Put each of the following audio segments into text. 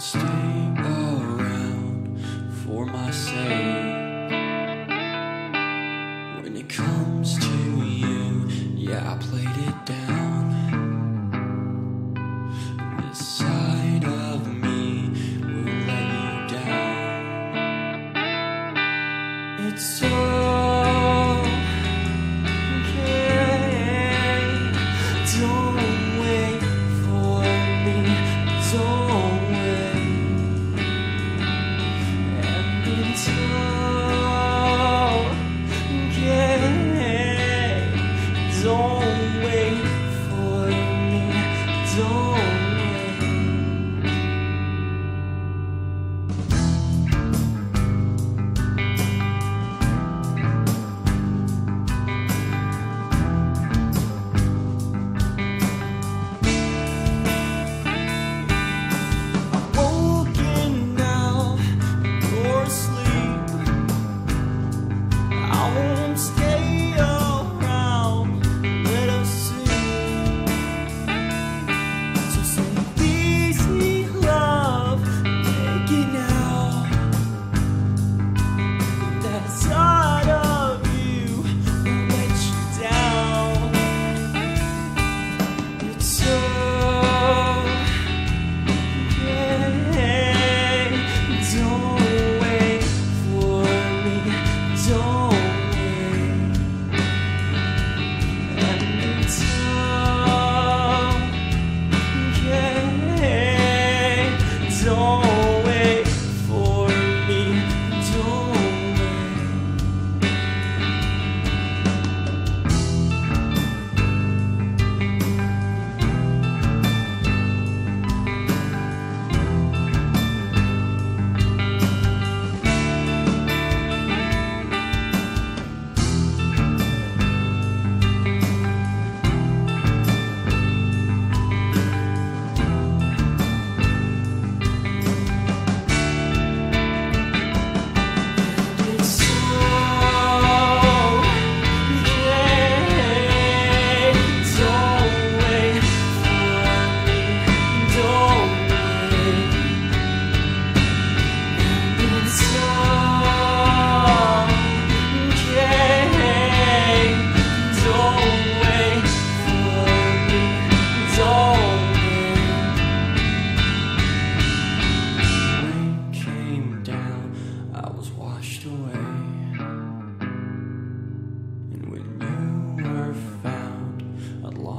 stay around for my sake. When it comes to you, yeah, I played it down. This side of me will let you down. It's so.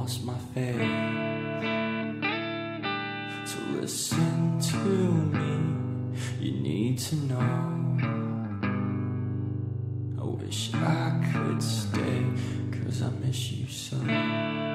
Lost my faith. So listen to me, you need to know. I wish I could stay, cause I miss you so.